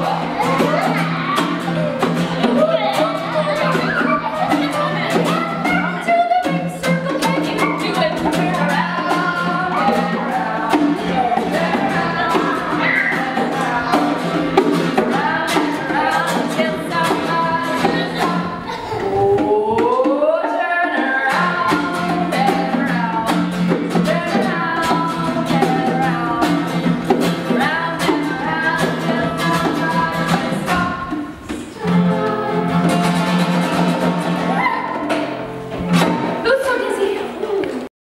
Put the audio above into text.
좋아.